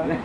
だね。